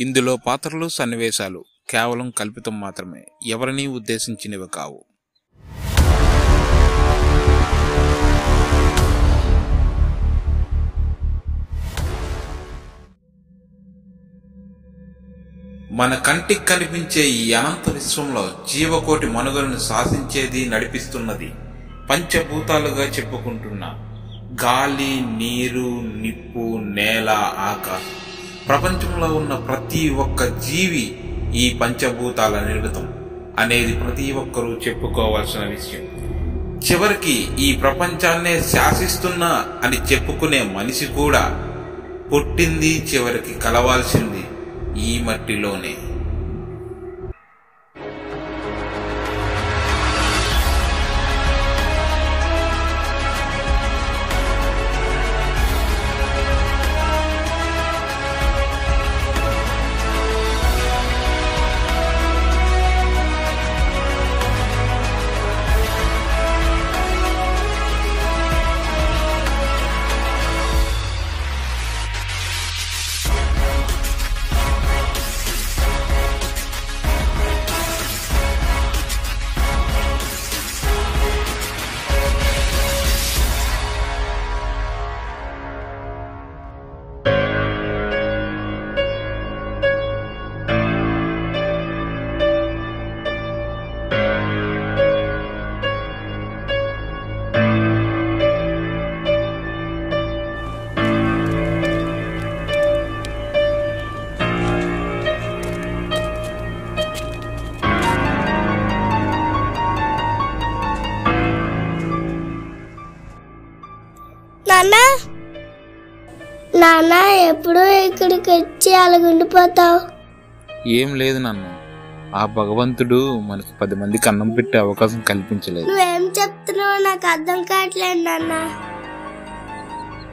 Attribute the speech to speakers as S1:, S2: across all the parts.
S1: ఇందులో పాత్రలు సన్నివేశాలు కేవలం కల్పితం మాత్రమే. ఎవరినీ ఉద్దేశించినవి కావు. మన కంటికి కనిపించే ఈ అనంత విశ్వంలో జీవకోటి మనుగలను శాసించేది నడిపిస్తున్నది పంచభూతాలుగా చెప్పుకుంటున్న గాలి నీరు నిప్పు నేల ఆకాశం. ప్రపంచంలో ఉన్న ప్రతి ఒక్క జీవి ఈ పంచభూతాల నిర్మితం అనేది ప్రతి ఒక్కరూ చెప్పుకోవాల్సిన విషయం. చివరికి ఈ ప్రపంచాన్నే శాసిస్తున్నా అని చెప్పుకునే మనిషి కూడా పుట్టింది చివరికి కలవాల్సింది ఈ మట్టిలోనే.
S2: నాన్న? నాన్న ఎప్పుడు ఇక్కడికి వచ్చి అలాగుండిపోతావు.
S1: ఏం లేదు నన్ను. ఆ భగవంతుడు మనకి పది మందికి అన్నం పెట్టే అవకాశం కల్పించలేదు.
S2: నువ్వేం చెప్తున్నావో నాకు అర్థం కావట్లేదు నాన్న.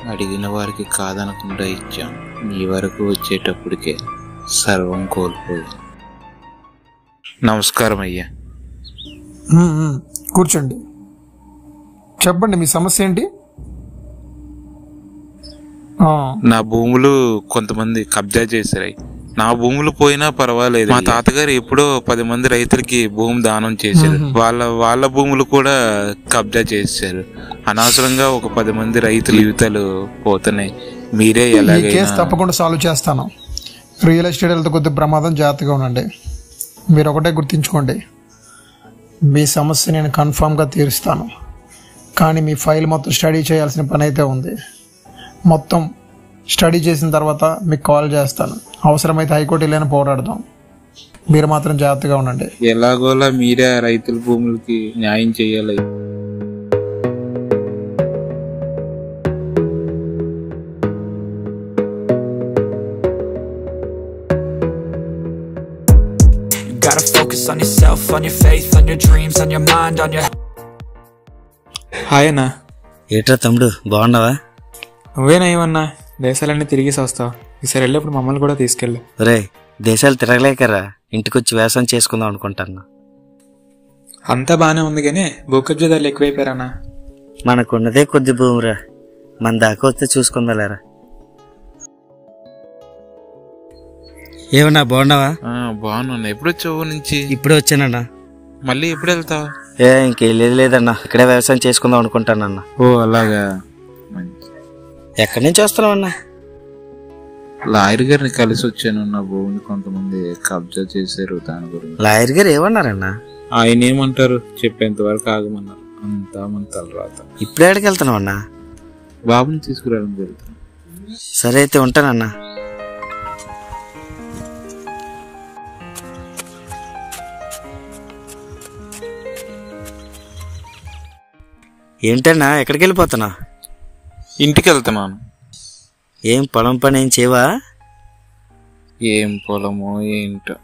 S1: అడిగిన వారికి కాదనకుండా ఇచ్చాం. మీ వరకు వచ్చేటప్పటికే సర్వం కోల్పోయాం నమస్కారం అయ్యా.
S3: కూర్చోండి. చెప్పండి మీ సమస్య ఏంటి?
S1: నా భూములు కొంతమంది కబ్జా చేశారు నా భూములు పోయినా పర్వాలేదు. మా తాతగారు ఎప్పుడో పది మంది రైతులకి భూమి దానం చేశారు. వాళ్ళ వాళ్ళ భూములు కూడా కబ్జా చేశారు. అనవసరంగా ఒక పది మంది రైతుల జీవితాలు పోతున్నాయి. మీరే ఎలాగైనా
S3: తప్పకుండా సాల్వ్ చేస్తాను. రియల్ ఎస్టేట్ వెళ్తే కొద్దిగా ప్రమాదం జాగ్రత్తగా ఉండండి. మీరు ఒకటే గుర్తుంచుకోండి. మీ సమస్య నేను కన్ఫామ్గా తీరుస్తాను. కానీ మీ ఫైల్ మొత్తం స్టడీ చేయాల్సిన పని అయితే ఉంది. మొత్తం స్టడీ చేసిన తర్వాత మీకు కాల్ చేస్తాను. అవసరమైతే హైకోర్టు వెళ్ళని పోరాడదాం. మీరు మాత్రం జాగ్రత్తగా ఉండండి.
S1: ఎలాగోలా మీరే రైతుల భూములకి న్యాయం చేయాలి.
S4: You gotta focus on yourself, on your faith, on your dreams, on your mind, on your
S5: hi అన్నా.
S6: ఏట్రా తమ్ముడు బాగున్నావా?
S5: నువ్వేనా ఏమన్నా దేశాలన్నీ తిరిగేసి వస్తావు ఈసారి వెళ్ళేప్పుడు మమ్మల్ని కూడా తీసుకెళ్ళు.
S6: రే దేశాలు తిరగలేకరా. ఇంటికొచ్చి వ్యవసాయం చేసుకుందాం అనుకుంటాను
S5: అంతా బాగానే ఉంది కానీ భూకబ్జ ధరలు ఎక్కువైపోయారన్నా.
S6: మనకున్నదే కొద్ది భూమిరా. మన దాకా వస్తే చూసుకుందాలేరా ఏమన్నా బాగున్నావా?
S1: ఆ, బాగున్నాను. ఎప్పుడు వచ్చావు నుంచి?
S6: ఇప్పుడే వచ్చానన్నా.
S1: మళ్ళీ ఎప్పుడు వెళ్తావు?
S6: ఏ ఇంకెళ్ళేది లేదన్నా. ఇక్కడే వ్యవసాయం చేసుకుందాం అనుకుంటానన్నా.
S1: ఓ అలాగా.
S6: ఎక్కడి నుంచి వస్తున్నావన్నా?
S1: లాయర్ గారిని కలిసి వచ్చాను నా భూమిని కొంతమంది కబ్జా చేశారు దాని గురించి.
S6: లాయర్ గారు ఏమన్నారన్నా?
S1: ఆయన ఏమంటారు? చెప్పేంత వరకు ఆగమన్నారు. అంతా మన తలరాత.
S6: ఇప్పుడే ఎక్కడికి వెళ్తున్నావన్నా?
S1: బాబుని తీసుకురావడానికి వెళ్తాను
S6: సరే అయితే ఉంటానన్నా. ఏంటన్నా ఎక్కడికి వెళ్ళిపోతున్నా
S1: ఇంటికి వెళ్తున్నాను
S6: ఏం పొలం పని ఏం చేయవా?
S1: ఏం పొలమో ఏంటో.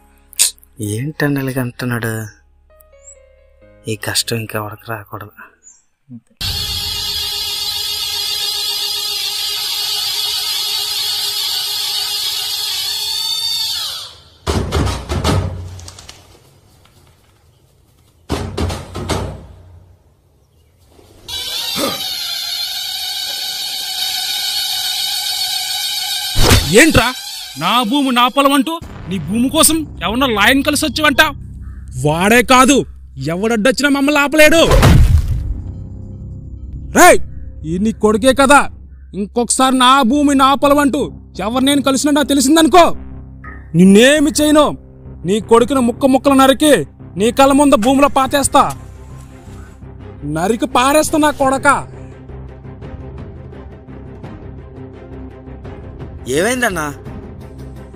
S6: ఇలాగ అంటున్నాడు? ఈ కష్టం ఇంకా వరకు రాకూడదు.
S7: ఏంట్రా? నా భూమి నా పొలం అంటూ నీ భూమి కోసం ఎవరన్నా లాయన్ కలిసి వచ్చావంట? వాడే కాదు ఎవడడ్డొచ్చినా మమ్మల్ని ఆపలేడు. రేయ్ ఈ నీ కొడుకే కదా. ఇంకొకసారి నా భూమి నా పొలం అంటూ ఎవరు నేను కలిసినా నాకు తెలిసిందనుకో. నిన్నేమి చేయను? నీ కొడుకుని ముక్క ముక్కలు నరికి నీ కళ్ళ ముందు భూమిలో పాతేస్తా. నరికి పారేస్తా నా కొడక.
S6: ఏమైందన్నా?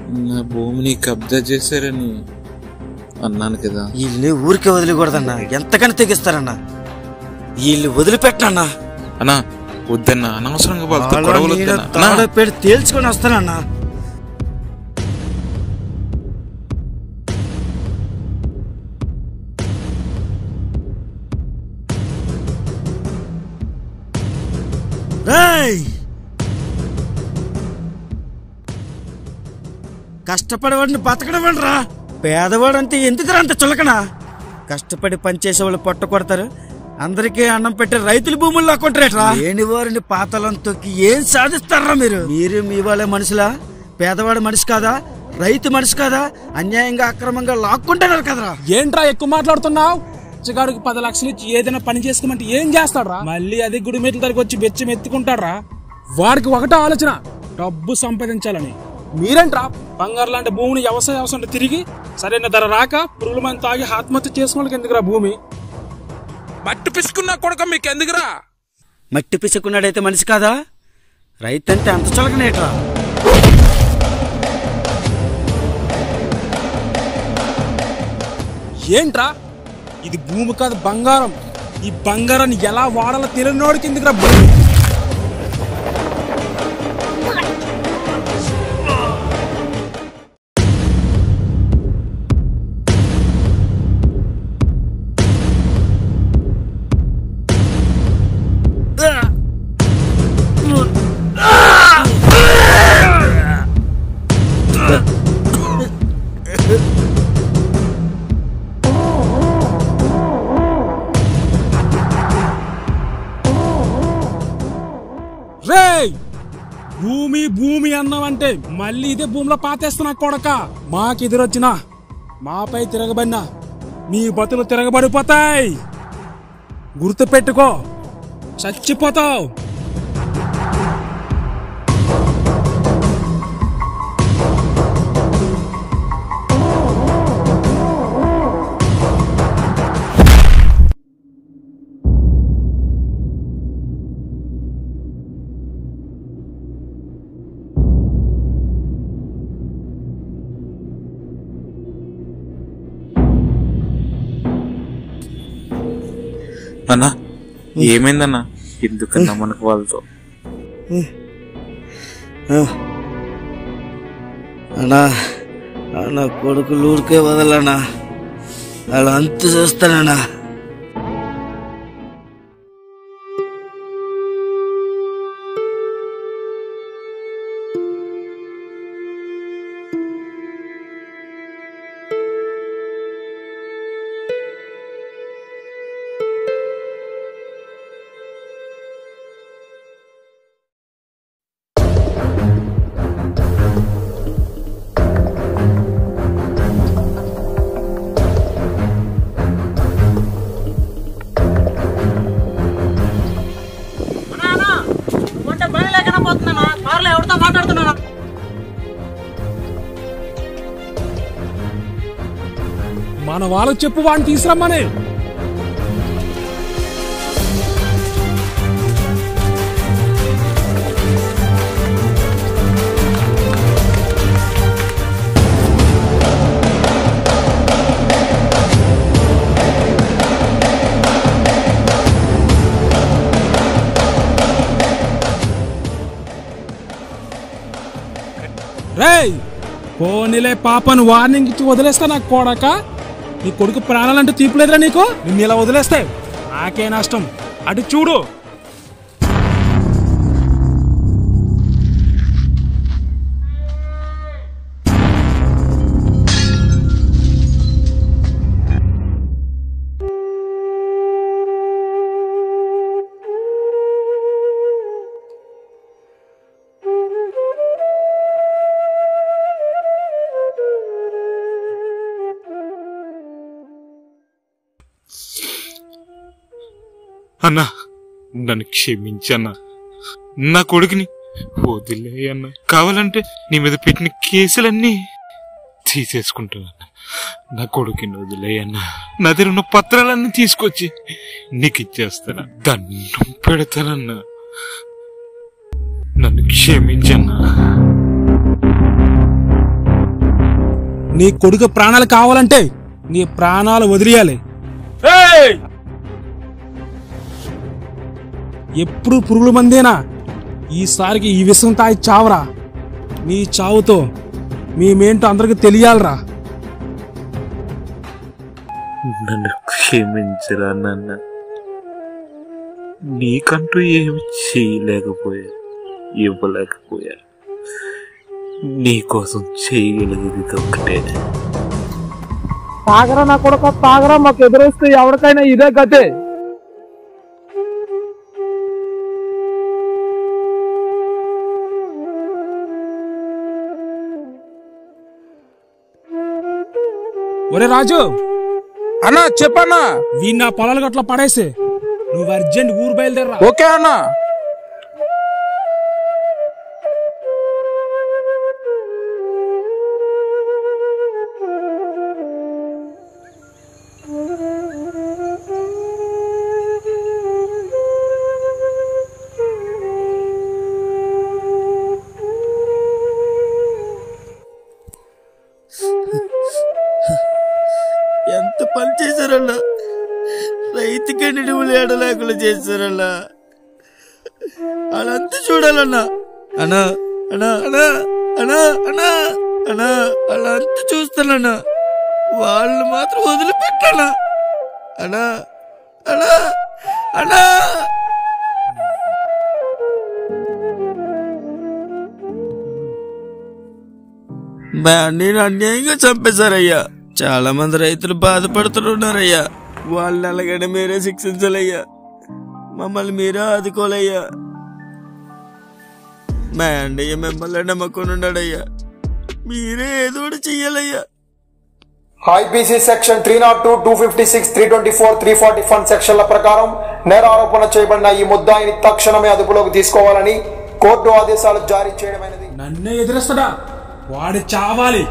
S1: నా భూమిని కబ్జా చేశారని అన్నాను కదా.
S6: వీళ్ళని ఊరికే వదిలికూడదన్నా. ఎంతకని తెగిస్తారన్నా? వీళ్ళు వదిలిపెట్టనన్నా?
S1: అన్నా వద్దన్నా. అనవసరంగా వాళ్ళతో గొడవలు వద్దన్నా. అన్నా,
S6: పెట్టి తేల్చుకొని వస్తానన్నా. రేయ్! కష్టపడేవాడిని బతకడం రా పేదవాడంటే ఎందుకురా అంత చులకనా? కష్టపడి పనిచేసే పొట్ట కొడతారు అందరికీ అన్నం పెట్టే రైతుల భూముల్లో కొంటారేట్రా? లేని వారిని పాతలం తొక్కి ఏం సాధిస్తారా మీరు? మీరు మీ వాళ్ళే మనుషులా? పేదవాడు మనిషి కాదా? రైతు మనిషి కాదా? అన్యాయంగా అక్రమంగా లాక్కుంటున్నారు కదరా.
S7: ఏంట్రా ఎక్కువ మాట్లాడుతున్నావు? చిగాడికి పది లక్షలు ఇచ్చి ఏదైనా పని చేసుకోమంటే ఏం చేస్తాడ్రా? మళ్ళీ అదే గుడి మెట్ల దగ్గరికి వచ్చి బెచ్చం ఎత్తుకుంటాడ్రా? వాడికి ఒకటే ఆలోచన డబ్బు సంపాదించాలని. మీరేంట్రా. బంగారు లాంటి భూమిని వ్యవసాయ అవసరం తిరిగి సరైన ధర రాక పురుగుల మంది తాగి ఆత్మహత్య చేసుకోవడానికి ఎందుకురా భూమి? మట్టి పిసుకున్నా కొడక మీకు ఎందుకురా
S6: మట్టి పిసుకున్నాడైతే మనిషి కాదా? రైతు అంటే అంత చులకనేట్రా.
S7: ఏంట్రా? ఇది భూమి కాదు బంగారం. ఈ బంగారాన్ని ఎలా వాడాలో తెలియనోడికి ఎందుకురా భూమి? అన్నావంటే మళ్ళీ ఇదే భూమిలో పాతేస్తున్నా కొడక. మాకెదురొచ్చినా మాపై తిరగబడినా మీ బతులు తిరగబడిపోతాయి. గుర్తు పెట్టుకో చచ్చిపోతావు.
S1: అన్నా ఏమైందన్నా? ఎందుకన్నా మనకు వాళ్ళతో?
S6: అన్నా నా కొడుకులు ఊరికే వదలనా? వాళ్ళు అంత చూస్తానన్నా?
S7: మన వాళ్ళకి చెప్పు వాడిని తీసురమ్మనే. రేయ్ పోనీలే పాపను వార్నింగ్ ఇచ్చి వదిలేస్తా నాకు కోడక. నీ కొడుకు ప్రాణాలంటే తీపులేదురా నీకు? నిన్ను ఇలా వదిలేస్తే నాకే నష్టం. అటు చూడు.
S1: అన్నా నన్ను క్షమించన్నా. నా కొడుకుని వదిలే అన్న. కావాలంటే నీ మీద పెట్టిన కేసులన్నీ తీసేసుకుంటానన్నా. నా కొడుకుని వదిలేయన్నా నా దగ్గర ఉన్న పత్రాలన్నీ తీసుకొచ్చి నీకు ఇచ్చేస్తాను. దండం పెడతానన్నా. నన్ను క్షమించన్నా.
S7: నీ కొడుకు ప్రాణాలు కావాలంటే నీ ప్రాణాలు వదిలేయాలి. ఎప్పుడు పురుగుల మందేనా? ఈసారికి ఈ విషయం తాగి చావరా? నీ చావుతో మేమేంటో అందరికి తెలియాలరా.
S1: నన్ను క్షమించరా నాన్న. నీకంటూ ఏమి చేయలేకపోయా ఇవ్వలేకపోయా నీకోసం చేయగలిగేది ఇది ఒక్కటే.
S4: తాగరా నా కొడుక తాగరా మాకు ఎదురొస్తే ఎవరికైనా ఇదే గతే.
S7: ఒరే రాజు!
S4: అన్నా చెప్పన్నా!
S7: వీణ్ నా పొలాలు గట్ల పడేసి. నువ్వు అర్జెంట్ ఊరు బయలుదేరరా.
S4: ఓకే అన్నా!
S8: చేశారన్నా. రైతుకి నిడుములు ఏడలేకుండా చేశారన్నా. వాళ్ళంతా చూడాలన్నా. అన్నా. అన్నా. అన్నా. అన్నా. అన్నా. అన్నా. వాళ్ళంతా చూస్తానన్నా. వాళ్ళు మాత్రం వదిలిపెట్టనా అన్నా. అన్నా. అన్నా. నేను అన్యాయంగా చంపేశారయ్యా. చాలా మంది రైతులు బాధపడుతున్నారయ్యా. వాళ్ళని అలాగనే మీరే శిక్షించాలయ్యా. మమ్మల్ని మీరే ఆదుకోలయ్యా మా అన్నయ్య మిమ్మల్ని నమ్మకం ఉన్నాడయ్యా. మీరే ఏదో ఒకటి చెయ్యాలయ్యా.
S3: IPC section three not two two fifty six three twenty four three forty one సెక్షన్ల ప్రకారం నేరారోపణ చేయబడిన ఈ ముద్దాయిని తక్షణమే అదుపులోకి తీసుకోవాలని కోర్టు ఆదేశాలు జారీ చేయడమైనది.
S7: నన్నే ఎదురేస్తాడా? వాడు చావాలి.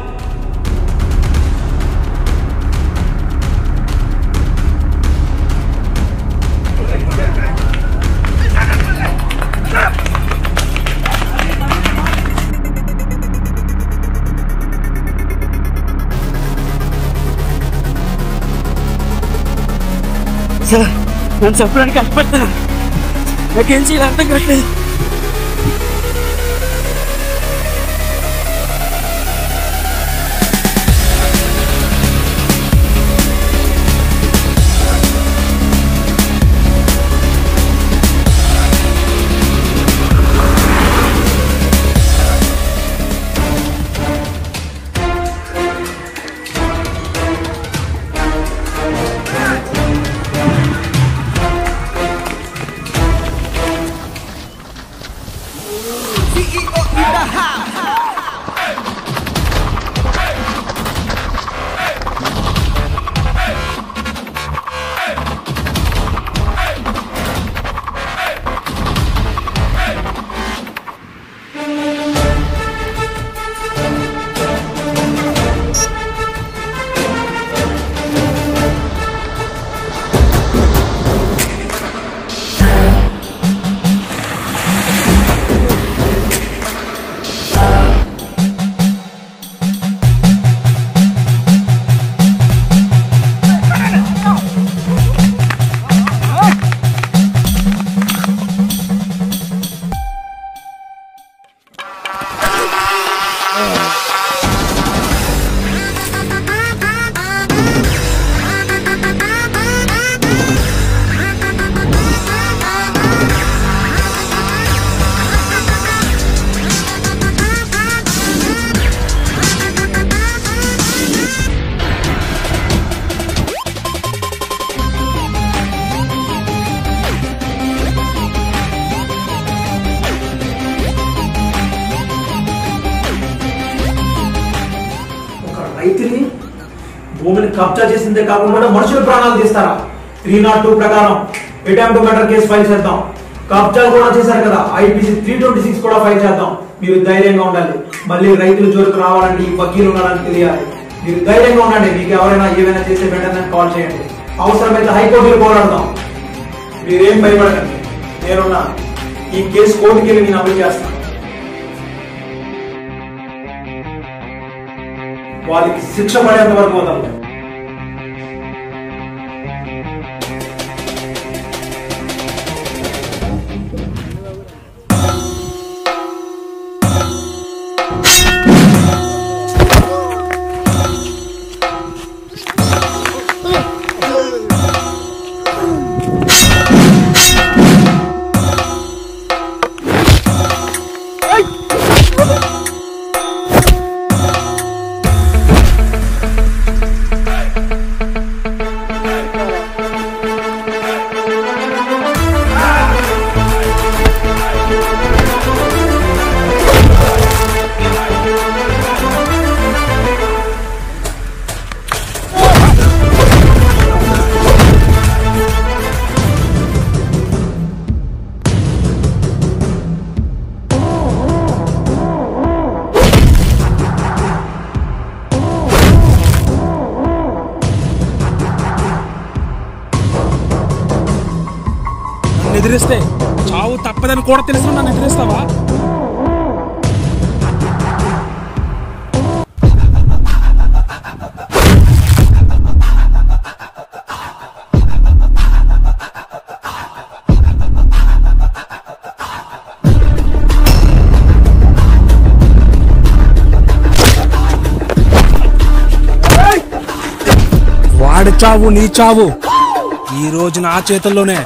S8: సార్ నన్ను చెప్పడానికి కష్టపడతా నాకేం చేయాలి అర్థం Ricky రైతుని
S9: భూమిని కబ్జా చేసిందే కాకుండా మనుషుల ప్రాణాలు తీస్తారా? త్రీ నాట్ టూ ప్రకారం అటెంప్ట్ మర్డర్ కేసు ఫైల్ చేద్దాం. కబ్జా కూడా చేశారు కదా ఐపీసీ త్రీ ట్వంటీ సిక్స్ కూడా ఫైల్ చేద్దాం. మీరు ధైర్యంగా ఉండాలి. మళ్ళీ రైతుల జోరుకు రావాలంటే ఈ వకీలు ఉన్నారని తెలియాలి. మీరు ధైర్యంగా ఉండండి మీకు ఎవరైనా ఏమైనా చేసే వెంటనే కాల్ చేయండి. అవసరమైతే హైకోర్టులో పోరాడదాం. మీరేం భయపడకండి. నేనున్నా ఈ కేసు కోర్టుకి వెళ్ళి నేను అమలు చేస్తాను. వారికి శిక్ష పడేంత వరకు వదలను
S7: నన్ను చావు తప్పదని కూడా తెలిసిన నన్ను ఎదిరిస్తావా వాడి చావు నీ చావు. ఈ రోజు నా చేతుల్లోనే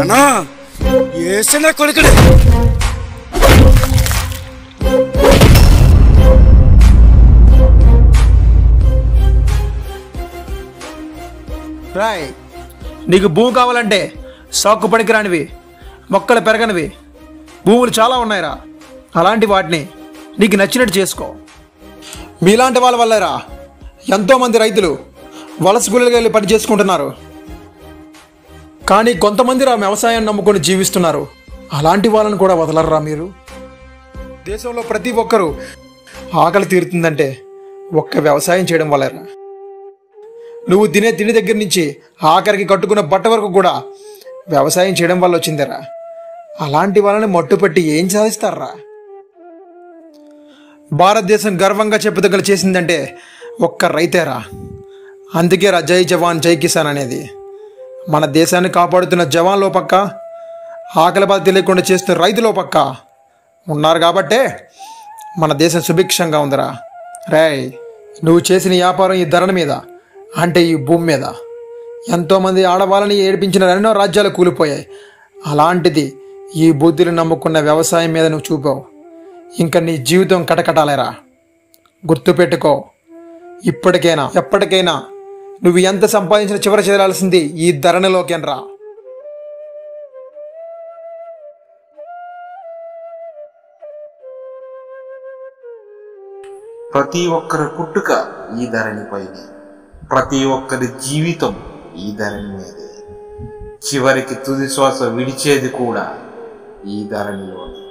S7: అన్నా ఏసిన కొడుకుడు
S3: రాయ్ నీకు భూమి కావాలంటే సాకు పనికిరానివి మొక్కలు పెరగనివి. భూములు చాలా ఉన్నాయిరా. అలాంటి వాటిని నీకు నచ్చినట్టు చేసుకో. మీలాంటి వాళ్ళ వల్లరా ఎంతోమంది రైతులు వలస గుళ్ళకి వెళ్ళి పని చేసుకుంటున్నారు. కానీ కొంతమంది రా వ్యవసాయాన్ని నమ్ముకొని జీవిస్తున్నారు. అలాంటి వాళ్ళని కూడా వదలరా మీరు? దేశంలో ప్రతి ఒక్కరూ ఆకలి తీరుతుందంటే ఒక్క వ్యవసాయం చేయడం వల్లరా నువ్వు తినే తిండి దగ్గర నుంచి ఆఖరికి కట్టుకున్న బట్ట వరకు కూడా వ్యవసాయం చేయడం వల్ల వచ్చిందిరా. అలాంటి వాళ్ళని మట్టుపెట్టి ఏం సాధిస్తారా భారతదేశం గర్వంగా చెప్పదగ్గర చేసిందంటే ఒక్క రైతేరా. అందుకే రా జై జవాన్ జై కిసాన్ అనేది. మన దేశాన్ని కాపాడుతున్న జవాన్లో పక్క ఆకలి బాధ తెలియకుండా చేస్తున్న రైతులో పక్క ఉన్నారు కాబట్టే మన దేశం సుభిక్షంగా ఉందిరా. రే నువ్వు చేసిన వ్యాపారం ఈ ధరణ మీద అంటే ఈ భూమి మీద. ఎంతోమంది ఆడవాళ్ళని ఏడిపించిన ఎన్నో రాజ్యాలు కూలిపోయాయి. అలాంటిది ఈ బుద్ధిని నమ్ముకున్న వ్యవసాయం మీద నువ్వు చూపావు. ఇంకా నీ జీవితం కటకటాలేరా? గుర్తుపెట్టుకో. ఇప్పటికైనా ఎప్పటికైనా నువ్వు ఎంత సంపాదించిన చివర చేరాల్సింది ఈ ధరణిలోకేనరా
S1: ప్రతి ఒక్కరి కుట్టుక ఈ ధరణిపైనే ప్రతి ఒక్కరి జీవితం ఈ ధరణి మీదే. చివరికి తుది శ్వాస విడిచేది కూడా ఈ ధరణిలోనే.